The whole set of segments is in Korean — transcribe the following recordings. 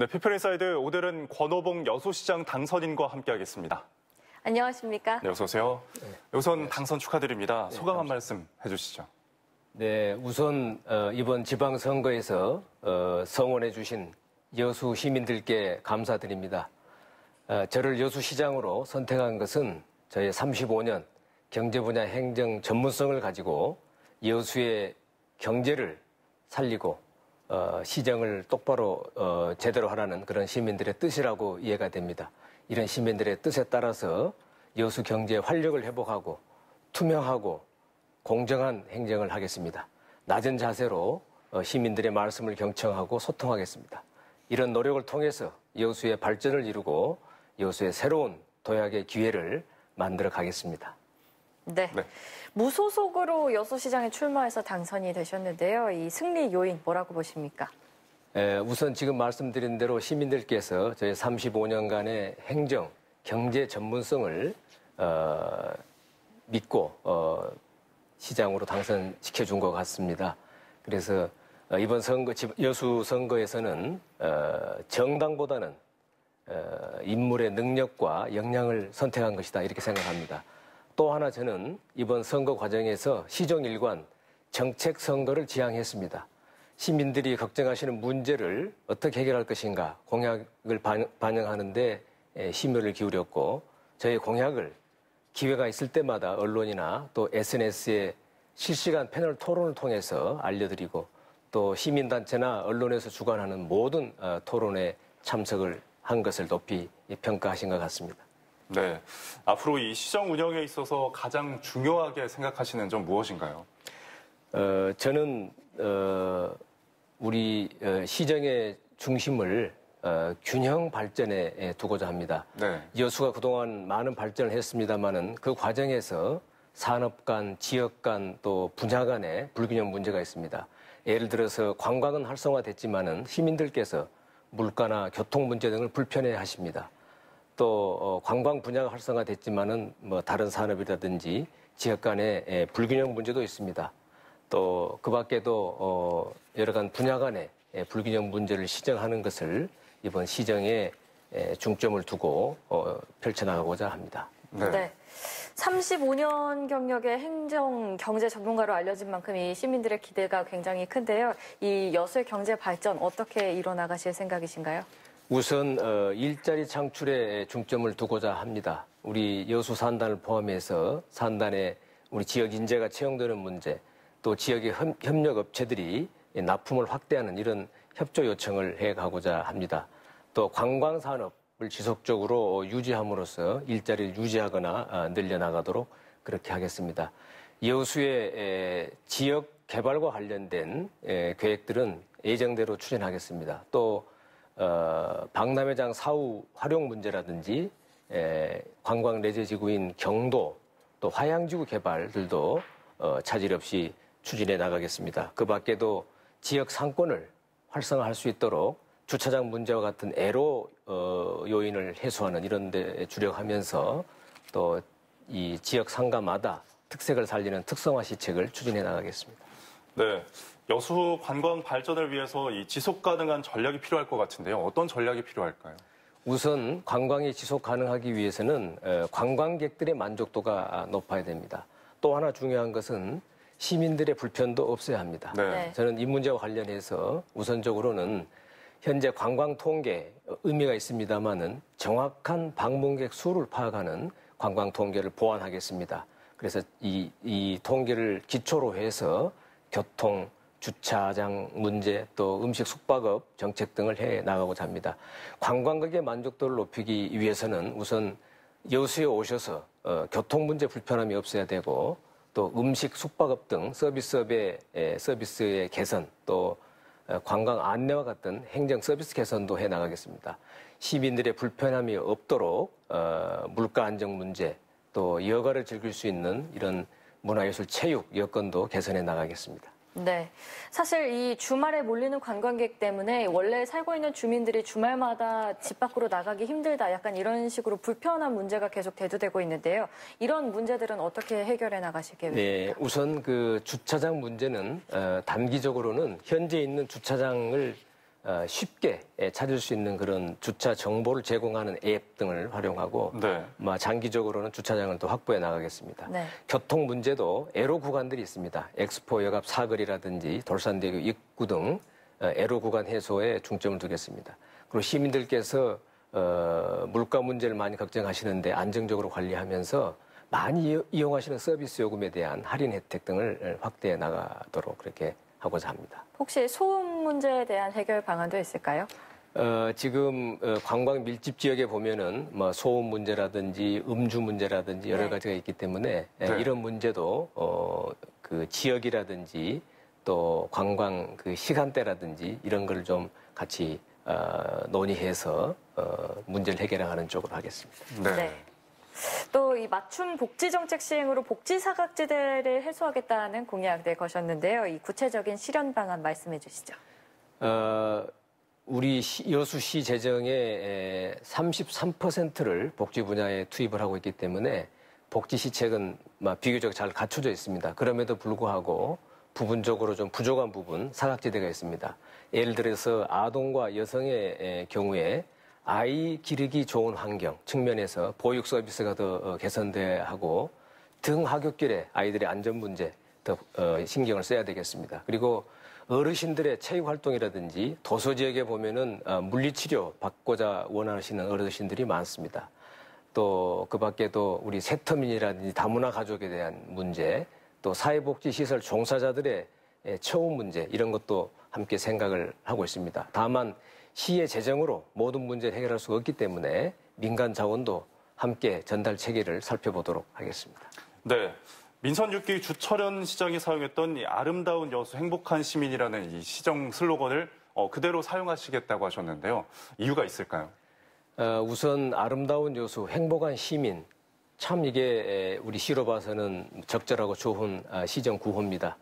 네, 피플인사이드 오늘은 권오봉 여수시장 당선인과 함께하겠습니다. 안녕하십니까? 네, 어서 오세요. 우선 당선 축하드립니다. 소감 한 말씀 해주시죠. 네, 우선 어, 이번 지방선거에서 어, 성원해 주신 여수 시민들께 감사드립니다. 어, 저를 여수시장으로 선택한 것은 저의 35년 경제 분야 행정 전문성을 가지고 여수의 경제를 살리고 어, 시정을 똑바로 어, 제대로 하라는 그런 시민들의 뜻이라고 이해가 됩니다. 이런 시민들의 뜻에 따라서 여수 경제의 활력을 회복하고 투명하고 공정한 행정을 하겠습니다. 낮은 자세로 어, 시민들의 말씀을 경청하고 소통하겠습니다. 이런 노력을 통해서 여수의 발전을 이루고 여수의 새로운 도약의 기회를 만들어 가겠습니다. 네. 네. 무소속으로 여수시장에 출마해서 당선이 되셨는데요. 이 승리 요인 뭐라고 보십니까? 에, 우선 지금 말씀드린 대로 시민들께서 저희 35년간의 행정, 경제 전문성을 어, 믿고 어, 시장으로 당선시켜 준 것 같습니다. 그래서 어, 이번 선거, 지- 여수 선거에서는 어, 정당보다는 어, 인물의 능력과 역량을 선택한 것이다 이렇게 생각합니다. 또 하나 저는 이번 선거 과정에서 시종일관 정책 선거를 지향했습니다. 시민들이 걱정하시는 문제를 어떻게 해결할 것인가 공약을 반- 반영하는데 에, 심혈을 기울였고 저의 공약을 기회가 있을 때마다 언론이나 또 SNS에 실시간 패널 토론을 통해서 알려드리고 또 시민단체나 언론에서 주관하는 모든 어, 토론에 참석을 한 것을 높이 평가하신 것 같습니다. 네. 앞으로 이 시정 운영에 있어서 가장 중요하게 생각하시는 점 무엇인가요? 어, 저는 어, 우리 어, 시정의 중심을 어, 균형 발전에 에, 두고자 합니다. 네. 여수가 그동안 많은 발전을 했습니다마는 그 과정에서 산업 간, 지역 간, 또 분야 간의 불균형 문제가 있습니다. 예를 들어서 관광은 활성화됐지만은 시민들께서 물가나 교통 문제 등을 불편해 하십니다. 또 어, 관광 분야가 활성화됐지만은 뭐 다른 산업이라든지 지역 간의 에, 불균형 문제도 있습니다. 또 그 밖에도 어, 여러 간 분야 간의 에, 불균형 문제를 시정하는 것을 이번 시정에 에, 중점을 두고 어, 펼쳐나가고자 합니다. 네. 35년 경력의 행정 경제 전문가로 알려진 만큼 이 시민들의 기대가 굉장히 큰데요. 이 여수의 경제 발전 어떻게 이뤄나가실 생각이신가요? 우선 어, 일자리 창출에 중점을 두고자 합니다. 우리 여수 산단을 포함해서 산단에 우리 지역 인재가 채용되는 문제, 또 지역의 협- 협력 업체들이 이 납품을 확대하는 이런 협조 요청을 해가고자 합니다. 또 관광 산업을 지속적으로 유지함으로써 일자리를 유지하거나 아, 늘려나가도록 그렇게 하겠습니다. 여수의 에, 지역 개발과 관련된 에, 계획들은 예정대로 추진하겠습니다. 또 어, 박람회장 사후 활용 문제라든지 에, 관광 내재 지구인 경도 또 화양지구 개발들도 어, 차질 없이 추진해 나가겠습니다. 그 밖에도 지역 상권을 활성화할 수 있도록 주차장 문제와 같은 애로 어, 요인을 해소하는 이런 데 주력하면서 또 이 지역 상가마다 특색을 살리는 특성화 시책을 추진해 나가겠습니다. 네. 여수 관광 발전을 위해서 이 지속 가능한 전략이 필요할 것 같은데요. 어떤 전략이 필요할까요? 우선 관광이 지속 가능하기 위해서는 어, 관광객들의 만족도가 높아야 됩니다. 또 하나 중요한 것은 시민들의 불편도 없어야 합니다. 네. 네. 저는 이 문제와 관련해서 우선적으로는 현재 관광 통계 의미가 있습니다만은 정확한 방문객 수를 파악하는 관광 통계를 보완하겠습니다. 그래서 이, 이 통계를 기초로 해서 교통, 주차장 문제 또 음식 숙박업 정책 등을 해 나가고자 합니다. 관광객의 만족도를 높이기 위해서는 우선 여수에 오셔서 어, 교통 문제 불편함이 없어야 되고 또 음식 숙박업 등 서비스업의 에, 서비스의 개선 또 어, 관광 안내와 같은 행정 서비스 개선도 해 나가겠습니다. 시민들의 불편함이 없도록 어, 물가 안정 문제 또 여가를 즐길 수 있는 이런 문화예술 체육 여건도 개선해 나가겠습니다. 네. 사실 이 주말에 몰리는 관광객 때문에 원래 살고 있는 주민들이 주말마다 집 밖으로 나가기 힘들다. 약간 이런 식으로 불편한 문제가 계속 대두되고 있는데요. 이런 문제들은 어떻게 해결해 나가실 계획입니까? 네, 우선 그 주차장 문제는 어, 단기적으로는 현재 있는 주차장을 어, 쉽게 예, 찾을 수 있는 그런 주차 정보를 제공하는 앱 등을 활용하고 네. 뭐 장기적으로는 주차장을 또 확보해 나가겠습니다. 네. 교통 문제도 애로 구간들이 있습니다. 엑스포 여갑 사거리라든지 돌산대교 입구 등 어, 애로 구간 해소에 중점을 두겠습니다. 그리고 시민들께서 어, 물가 문제를 많이 걱정하시는데 안정적으로 관리하면서 많이 이용- 이용하시는 서비스 요금에 대한 할인 혜택 등을 확대해 나가도록 그렇게 하고자 합니다. 혹시 소음 문제에 대한 해결 방안도 있을까요? 어, 지금 어, 관광 밀집 지역에 보면은 뭐 소음 문제라든지 음주 문제라든지 여러 네. 가지가 있기 때문에 에, 네. 이런 문제도 어, 그 지역이라든지 또 관광 그 시간대라든지 이런 걸 좀 같이 어, 논의해서 어, 문제를 해결하는 쪽으로 하겠습니다. 네. 또이 맞춤 복지 정책 시행으로 복지 사각지대를 해소하겠다는 공약을 거셨는데요. 이 구체적인 실현 방안 말씀해 주시죠. 어, 우리 시- 여수시 재정의 33%를 복지 분야에 투입을 하고 있기 때문에 복지 시책은 막 비교적 잘 갖춰져 있습니다. 그럼에도 불구하고 부분적으로 좀 부족한 부분, 사각지대가 있습니다. 예를 들어서 아동과 여성의 에, 경우에 아이 기르기 좋은 환경 측면에서 보육 서비스가 더 어, 개선돼야 하고 등 하굣길에 아이들의 안전 문제 더 어, 신경을 써야 되겠습니다. 그리고 어르신들의 체육 활동이라든지 도서 지역에 보면은 어, 물리치료 받고자 원하시는 어르신들이 많습니다. 또 그 밖에도 우리 세터민이라든지 다문화 가족에 대한 문제, 또 사회복지시설 종사자들의 예, 처우 문제 이런 것도 함께 생각을 하고 있습니다. 다만 시의 재정으로 모든 문제를 해결할 수가 없기 때문에 민간 자원도 함께 전달 체계를 살펴보도록 하겠습니다. 네. 민선 6기 주철현 시장이 사용했던 이 아름다운 여수 행복한 시민이라는 이 시정 슬로건을 어, 그대로 사용하시겠다고 하셨는데요. 이유가 있을까요? 어, 우선 아름다운 여수, 행복한 시민. 참 이게 에, 우리 시로 봐서는 적절하고 좋은 아, 시정 구호입니다.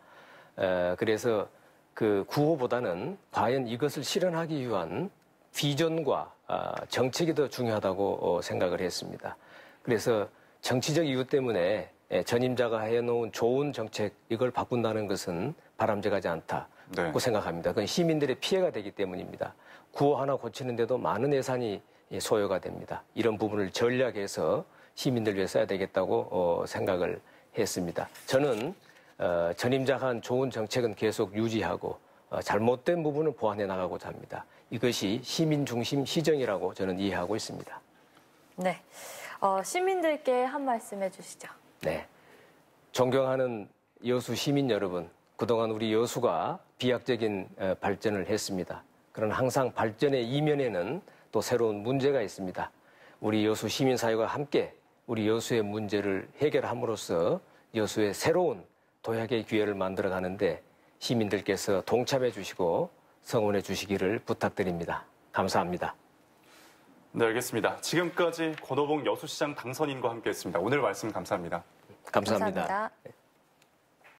에, 그래서 그 구호보다는 과연 이것을 실현하기 위한 비전과 아, 정책이 더 중요하다고 어, 생각을 했습니다. 그래서 정치적 이유 때문에 에, 전임자가 해놓은 좋은 정책 이걸 바꾼다는 것은 바람직하지 않다고 네. 생각합니다. 그건 시민들의 피해가 되기 때문입니다. 구호 하나 고치는데도 많은 예산이 예, 소요가 됩니다. 이런 부분을 전략해서 시민들 위해 써야 되겠다고 어, 생각을 했습니다. 저는 어, 전임자가 한 좋은 정책은 계속 유지하고 어, 잘못된 부분은 보완해 나가고자 합니다. 이것이 시민 중심 시정이라고 저는 이해하고 있습니다. 네. 어, 시민들께 한 말씀 해주시죠. 네. 존경하는 여수 시민 여러분, 그동안 우리 여수가 비약적인 어, 발전을 했습니다. 그러나 항상 발전의 이면에는 또 새로운 문제가 있습니다. 우리 여수 시민사회가 함께 우리 여수의 문제를 해결함으로써 여수의 새로운 도약의 기회를 만들어 가는데 시민들께서 동참해 주시고 성원해 주시기를 부탁드립니다. 감사합니다. 네, 알겠습니다. 지금까지 권호봉 여수시장 당선인과 함께했습니다. 오늘 말씀 감사합니다. 감사합니다. 감사합니다.